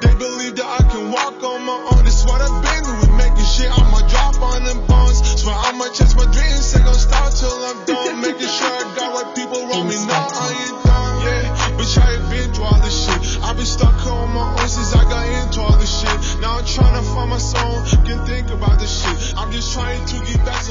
They believe that I can walk on my own. That's what I've been with making shit. I'ma drop on them bones. Swear I'ma chase my dreams. Ain't gon' stop till I'm done. Making sure I got what people want me. now I ain't done. Yeah, bitch, I ain't been through all this shit. I've been stuck on my own since I got into all this shit. Now I'm trying to find my soul. Can think about this shit. I'm just trying to get back to